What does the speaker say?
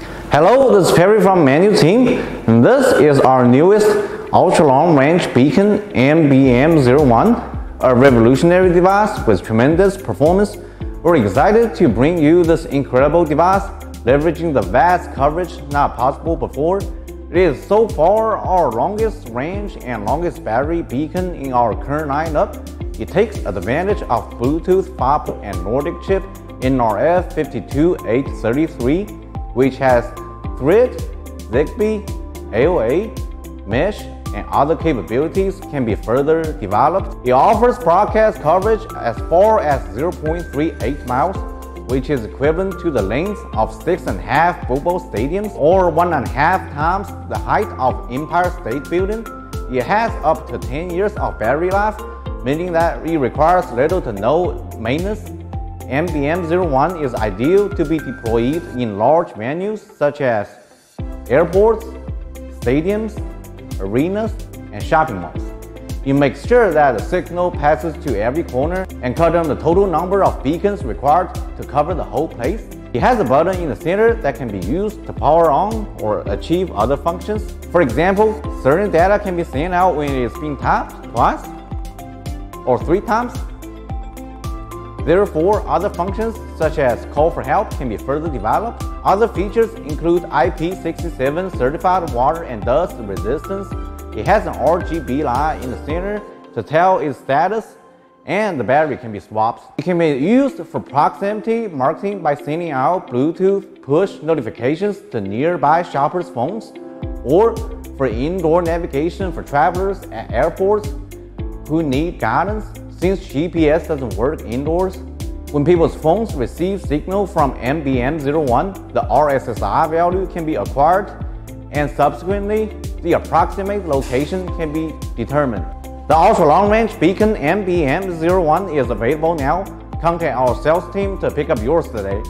Hello, this is Perry from Minew Team. This is our newest ultra long range beacon MBM01, a revolutionary device with tremendous performance. We're excited to bring you this incredible device, leveraging the vast coverage not possible before. It is so far our longest range and longest battery beacon in our current lineup. It takes advantage of Bluetooth FOP and Nordic chip nRF52833, which has Thread, Zigbee, AOA, Mesh, and other capabilities can be further developed. It offers broadcast coverage as far as 0.38 miles, which is equivalent to the length of six and a half football stadiums or one and a half times the height of Empire State Building. It has up to 10 years of battery life, meaning that it requires little to no maintenance MBM01 is ideal to be deployed in large venues such as airports, stadiums, arenas, and shopping malls. You make sure that the signal passes to every corner and cut down the total number of beacons required to cover the whole place. It has a button in the center that can be used to power on or achieve other functions. For example, certain data can be sent out when it is being tapped twice or three times Therefore, other functions such as call for help can be further developed. Other features include IP67 certified water and dust resistance. It has an RGB light in the center to tell its status and the battery can be swapped. It can be used for proximity marketing by sending out Bluetooth push notifications to nearby shoppers' phones or for indoor navigation for travelers at airports who need guidance since GPS doesn't work indoors, when people's phones receive signal from MBM01, the RSSI value can be acquired and subsequently the approximate location can be determined. The ultra long range beacon MBM01 is available now. Contact our sales team to pick up yours today.